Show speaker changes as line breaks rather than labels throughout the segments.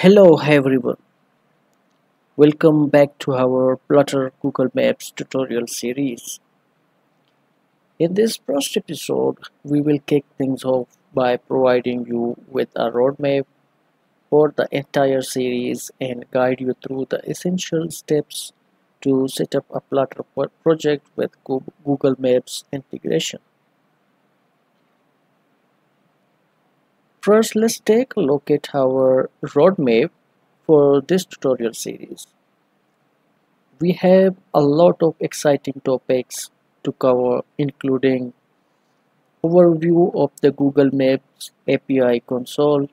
Hello everyone, welcome back to our Flutter Google Maps tutorial series. In this first episode, we will kick things off by providing you with a roadmap for the entire series and guide you through the essential steps to set up a Flutter project with Google Maps integration. First, let's take a look at our roadmap for this tutorial series. We have a lot of exciting topics to cover including overview of the Google Maps API console,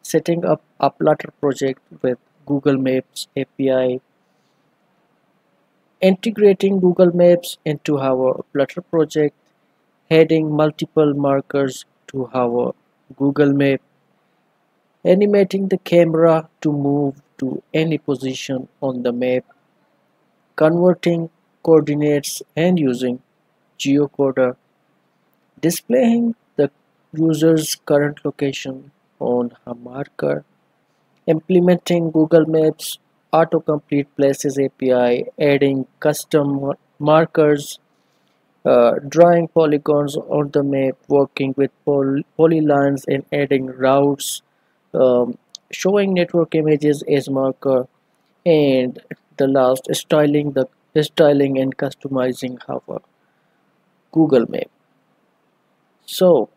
setting up a Flutter project with Google Maps API, integrating Google Maps into our Flutter project, adding multiple markers to our Google Map, animating the camera to move to any position on the map, converting coordinates and using geocoder, displaying the user's current location on a marker, implementing Google Maps autocomplete places API, adding custom markers uh, drawing polygons on the map, working with poly polylines and adding routes, um, showing network images as marker, and the last styling the styling and customizing our Google Map. So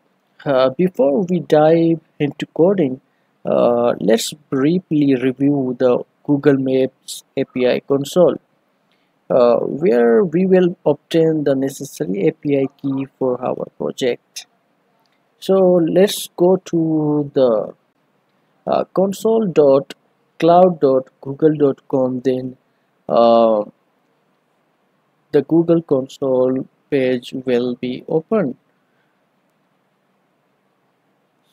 uh, before we dive into coding, uh, let's briefly review the Google Maps API console uh, where we will obtain the necessary API key for our project. So let's go to the uh, console.cloud.google.com then uh, the Google console page will be open.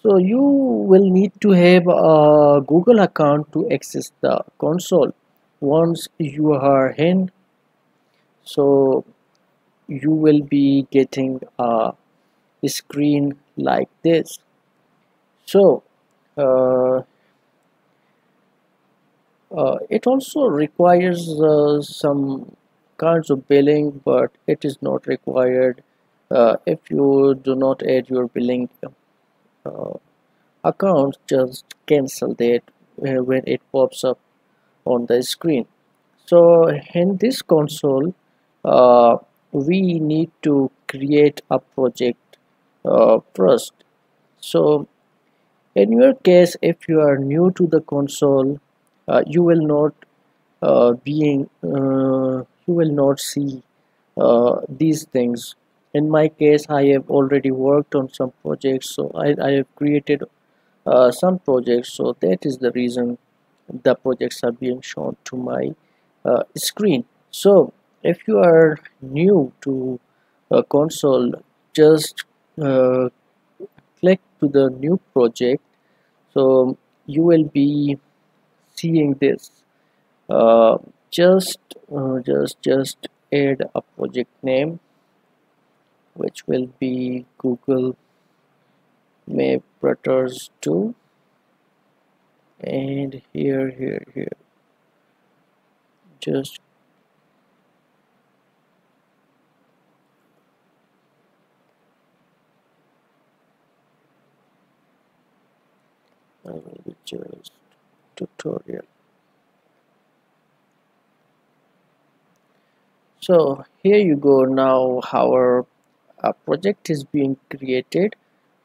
So you will need to have a Google account to access the console. Once you are in so you will be getting a screen like this. So uh, uh, it also requires uh, some kinds of billing but it is not required uh, if you do not add your billing uh, account just cancel that uh, when it pops up on the screen. So in this console uh, we need to create a project uh, first. So in your case if you are new to the console uh, you will not uh, being uh, you will not see uh, these things. In my case I have already worked on some projects so I, I have created some projects. So that is the reason the projects are being shown to my screen. So if you are new to a console just uh, click to the new project. So you will be seeing this. Uh, just uh, just just add a project name which will be Google Map Flutters 2 and here here here. Just I will be just tutorial. So here you go now our uh, project is being created.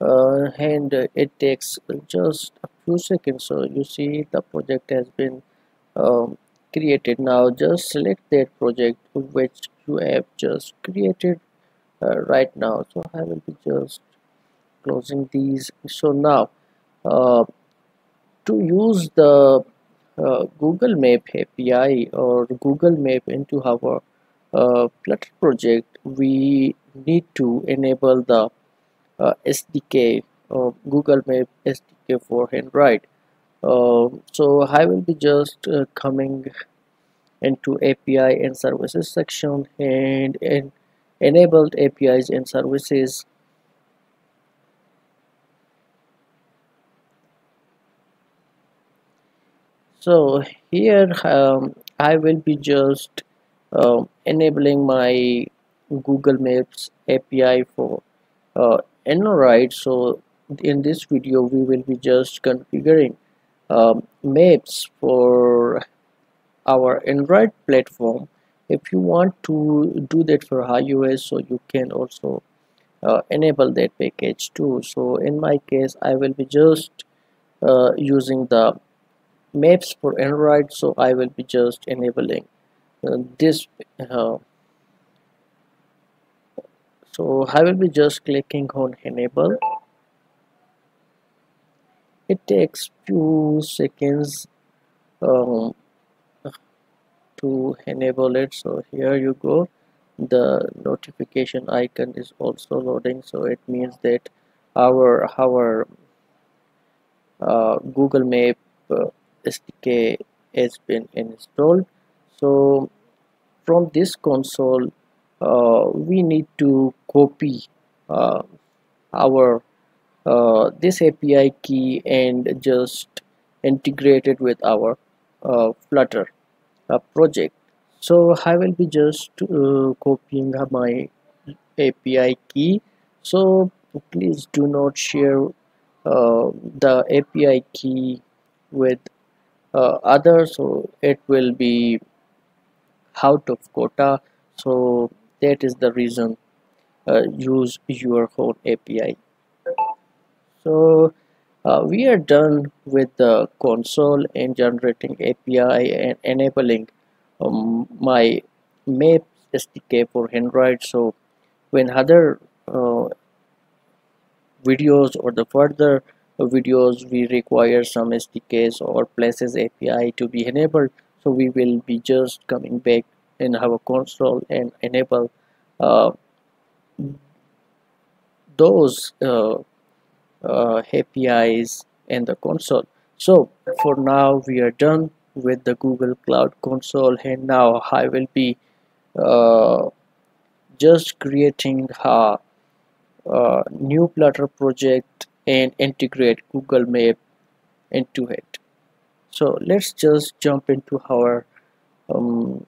Uh, and it takes just a few seconds. So you see the project has been um, created. Now just select that project which you have just created uh, right now. So I will be just closing these. So now uh, to use the uh, Google Map API or Google Map into our uh, Flutter project, we need to enable the uh, SDK or Google Map SDK for Android. Uh, so I will be just uh, coming into API and services section and, and enabled APIs and services so here um, I will be just uh, enabling my Google Maps API for uh, Android so in this video we will be just configuring um, maps for our Android platform. If you want to do that for iOS so you can also uh, enable that package too. So in my case I will be just uh, using the maps for Android so I will be just enabling uh, this uh, so I will be just clicking on enable. It takes few seconds um, to enable it so here you go. The notification icon is also loading so it means that our our uh, Google Map uh, SDK has been installed so from this console uh, we need to copy uh, our uh, this API key and just integrate it with our uh, Flutter project. So I will be just uh, copying my API key. So please do not share uh, the API key with uh, others so it will be out of quota. So that is the reason uh, use your own API so uh, we are done with the console and generating API and enabling um, my Maps SDK for Android. So when other uh, videos or the further videos we require some SDKs or places API to be enabled. So we will be just coming back in our console and enable uh, those uh, uh, APIs in the console. So for now we are done with the Google Cloud Console and now I will be uh, just creating a, a new Flutter project and integrate Google Map into it. So let's just jump into our um,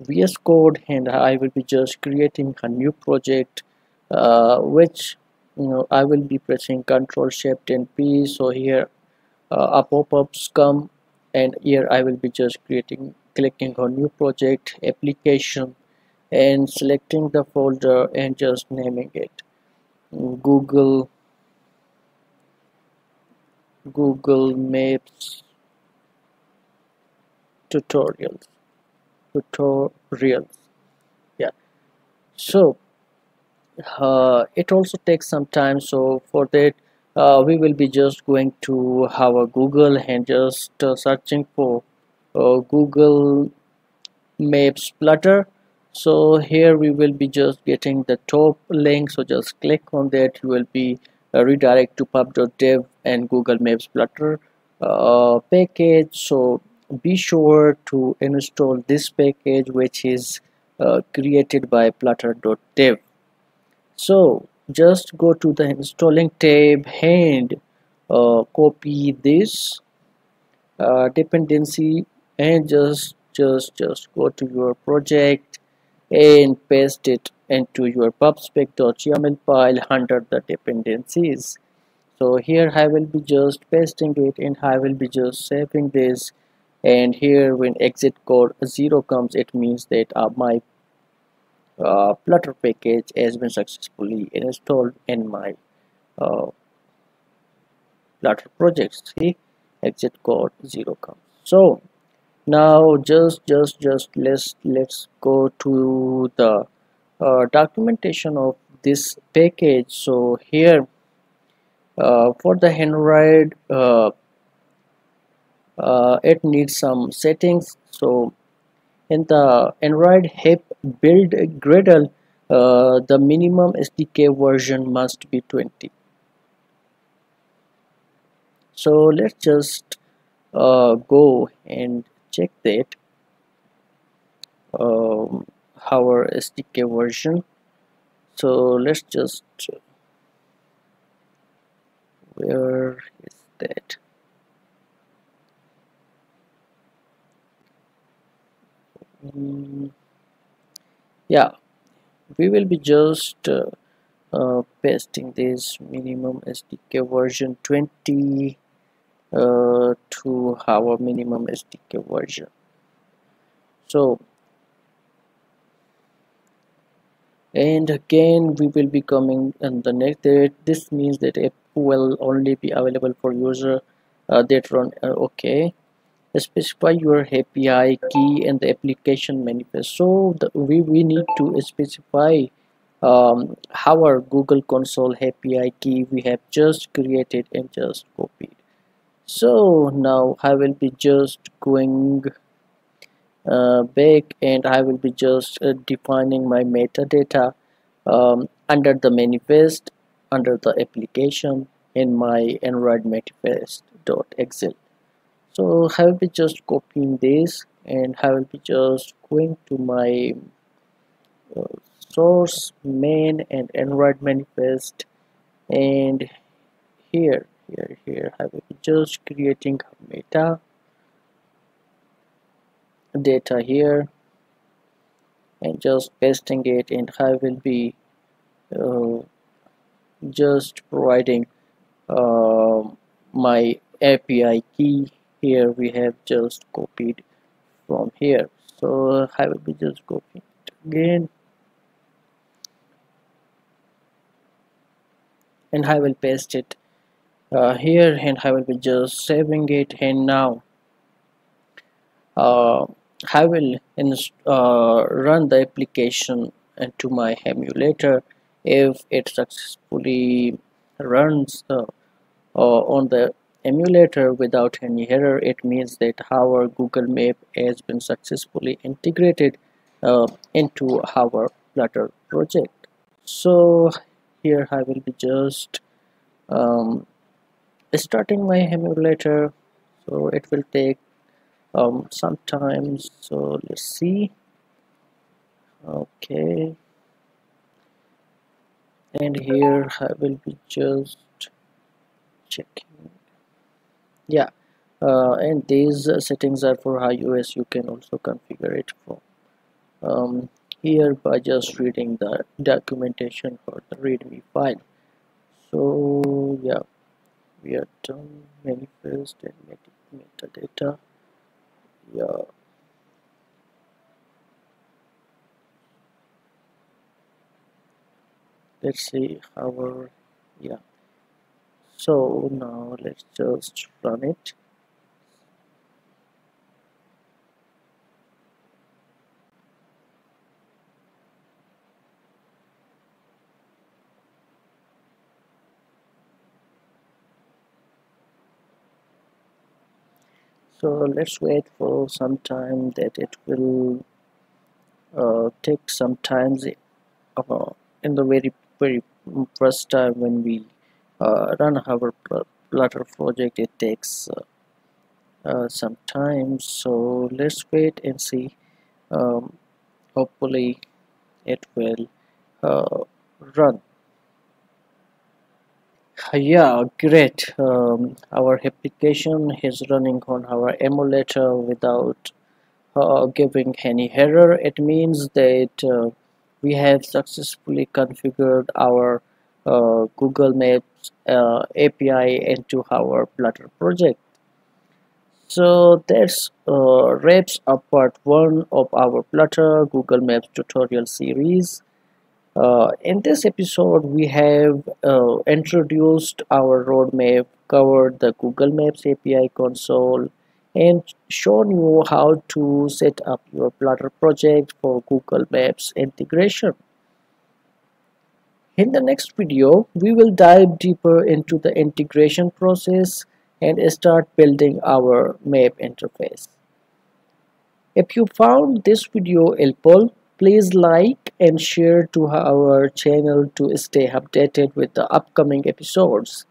VS Code and I will be just creating a new project uh, which you know I will be pressing Control Shift and P. So here uh, a pop-ups come and here I will be just creating clicking on new project application and selecting the folder and just naming it Google Google Maps tutorials. Tutorials. Yeah. So uh, it also takes some time. So for that uh, we will be just going to our Google and just uh, searching for uh, Google Maps Flutter. So here we will be just getting the top link. So just click on that. You will be redirect to pub.dev and Google Maps Flutter uh, package. So be sure to install this package which is uh, created by flutter.dev so just go to the installing tab and uh, copy this uh, dependency and just just just go to your project and paste it into your pubspec.yaml file under the dependencies so here I will be just pasting it and I will be just saving this and here when exit code 0 comes it means that uh, my uh, Flutter package has been successfully installed in my uh, Flutter project. See, exit code zero comes. So now just just just let's let's go to the uh, documentation of this package. So here uh, for the Android, uh, uh, it needs some settings. So in the Android HIP build Gradle, uh, the minimum SDK version must be 20. So let's just uh, go and check that um, our SDK version. So let's just where is that? mm, yeah we will be just uh, uh, pasting this minimum SDK version 20 uh, to our minimum SDK version so and again we will be coming and the next this means that it will only be available for user uh, that run uh, okay. Specify your API key and the application manifest. So the, we, we need to specify um, our Google console API key we have just created and just copied. So now I will be just going uh, back and I will be just uh, defining my metadata um, under the manifest under the application in my android manifest.xl so I will be just copying this and I will be just going to my uh, source main and android manifest and here here here I will be just creating meta data here and just pasting it and I will be uh, just providing uh, my API key. Here we have just copied from here. So I will be just copying it again. And I will paste it uh, here and I will be just saving it. And now uh, I will uh, run the application into my emulator if it successfully runs uh, on the emulator without any error it means that our Google Map has been successfully integrated uh, into our Flutter project. So here I will be just um, starting my emulator. So it will take um, sometimes so let's see. Okay. And here I will be just checking. Yeah uh, and these settings are for iOS. You can also configure it from um, here by just reading the documentation for the readme file. So yeah we are done. Manifest and metadata yeah. Let's see our yeah. So now let's just run it so let's wait for some time that it will uh, take some time uh, in the very very first time when we uh, run our Flutter project it takes uh, uh, some time. So let's wait and see um, hopefully it will run yeah great. Um, our application is running on our emulator without uh, giving any error. It means that uh, we have successfully configured our uh, Google Maps uh, API into our Flutter project. So that's uh, wraps up part one of our Flutter Google Maps tutorial series uh, in this episode, we have uh, introduced our roadmap, covered the Google Maps API console, and shown you how to set up your Flutter project for Google Maps integration. In the next video, we will dive deeper into the integration process and start building our map interface. If you found this video helpful, Please like and share to our channel to stay updated with the upcoming episodes.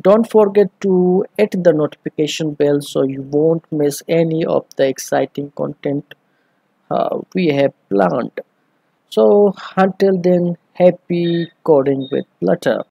Don't forget to hit the notification bell so you won't miss any of the exciting content uh, we have planned. So until then, happy coding with Flutter.